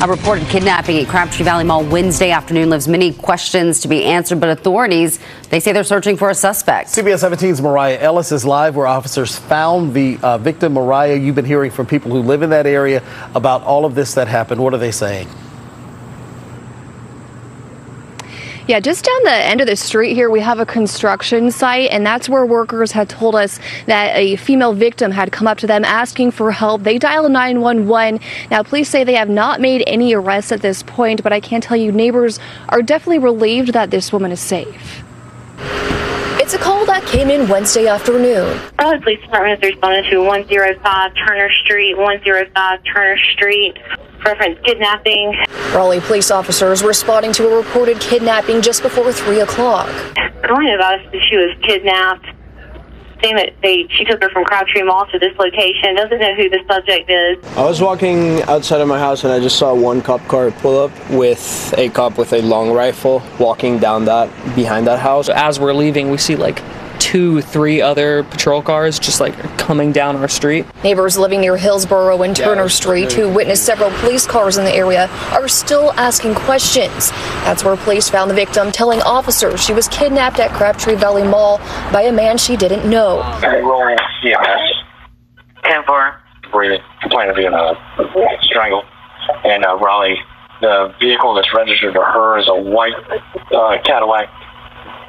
A reported kidnapping at Crabtree Valley Mall Wednesday afternoon leaves many questions to be answered, but authorities, they say they're searching for a suspect. CBS 17's Mariah Ellis is live where officers found the uh, victim. Mariah, you've been hearing from people who live in that area about all of this that happened. What are they saying? Yeah, just down the end of the street here, we have a construction site, and that's where workers had told us that a female victim had come up to them asking for help. They dialed 911. Now, police say they have not made any arrests at this point, but I can tell you, neighbors are definitely relieved that this woman is safe. It's a call that came in Wednesday afternoon. Raleigh Police Department has responded to 105 Turner Street, 105 Turner Street. Reference kidnapping. Raleigh police officers responding to a reported kidnapping just before 3 o'clock. Calling about that she was kidnapped. Saying that they she took her from Crabtree Mall to this location. Doesn't know who the subject is. I was walking outside of my house and I just saw one cop car pull up with a cop with a long rifle walking down that behind that house. As we're leaving, we see like two, three other patrol cars just like coming down our street. Neighbors living near Hillsborough and Turner yeah, Street, who witnessed several police cars in the area, are still asking questions. That's where police found the victim, telling officers she was kidnapped at Crabtree Valley Mall by a man she didn't know. Roll EMS. 10 4. Breathing. Complaint of being uh, strangled. And uh, Raleigh, the vehicle that's registered to her is a white uh, Cadillac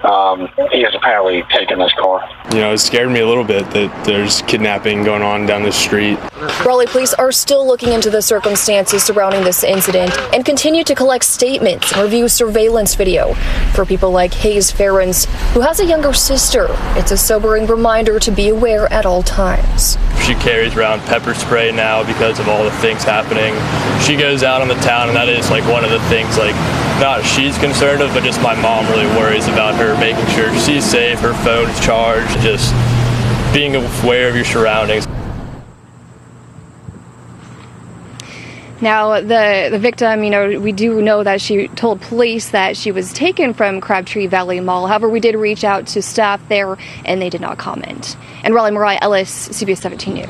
um, he has apparently taken this car. You know, it scared me a little bit that there's kidnapping going on down the street. Raleigh police are still looking into the circumstances surrounding this incident and continue to collect statements and review surveillance video. For people like Hayes Ferens, who has a younger sister, it's a sobering reminder to be aware at all times. She carries around pepper spray now because of all the things happening. She goes out on the town, and that is like one of the things like not she's concerned of, but just my mom really worries about her, making sure she's safe, her phone's charged, just being aware of your surroundings. Now, the, the victim, you know, we do know that she told police that she was taken from Crabtree Valley Mall. However, we did reach out to staff there and they did not comment. And Raleigh Mariah Ellis, CBS 17 News.